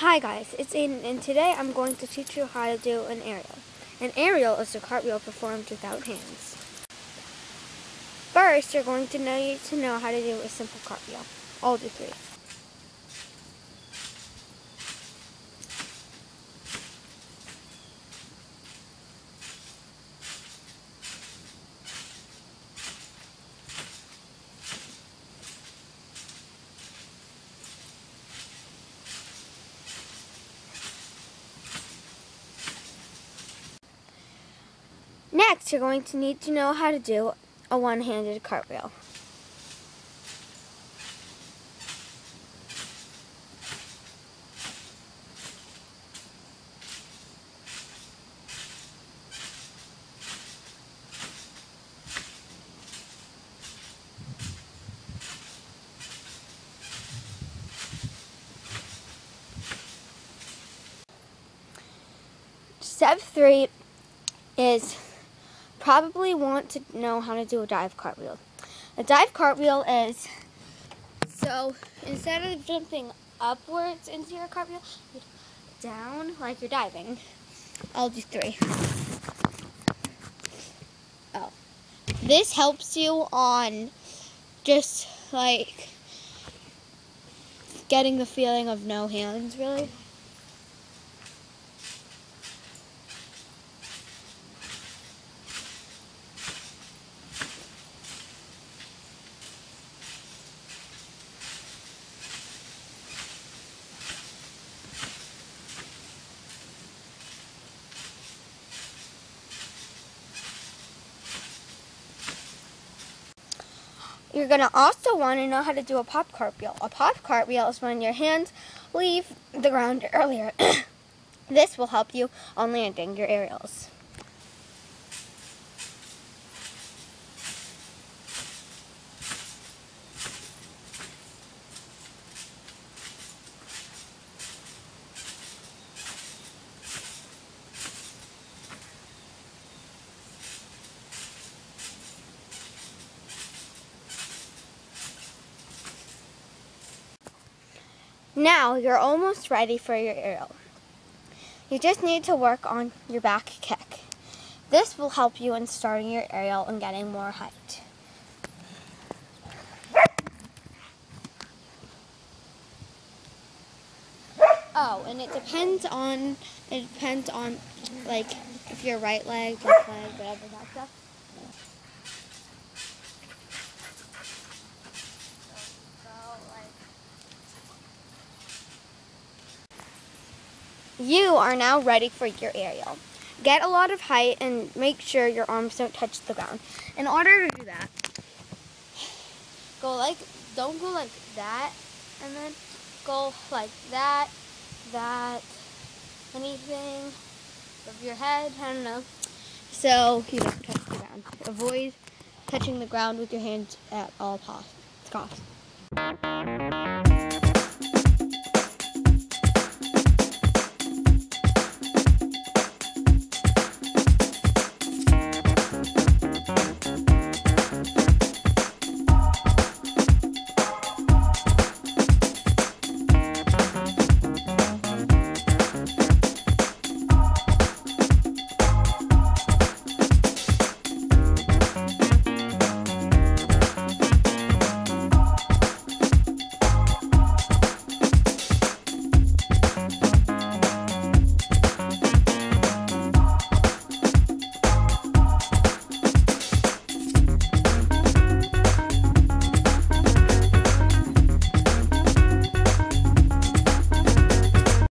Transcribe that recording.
Hi guys, it's Aidan and today I'm going to teach you how to do an aerial. An aerial is a cartwheel performed without hands. First, you're going to need to know how to do a simple cartwheel. I'll do three. Next, you're going to need to know how to do a one-handed cartwheel. Step three is probably want to know how to do a dive cartwheel. A dive cartwheel is, so instead of jumping upwards into your cartwheel, down like you're diving. I'll do three. Oh. This helps you on just like getting the feeling of no hands really. You're going to also want to know how to do a pop cartwheel. A pop cartwheel is when your hands leave the ground earlier. this will help you on landing your aerials. Now you're almost ready for your aerial. You just need to work on your back kick. This will help you in starting your aerial and getting more height. Oh, and it depends on, it depends on, like, if your right leg, left leg, whatever that stuff. You are now ready for your aerial. Get a lot of height and make sure your arms don't touch the ground. In order to do that, go like, don't go like that, and then go like that, that, anything of your head, I don't know. So you don't touch the ground. Avoid touching the ground with your hands at all costs.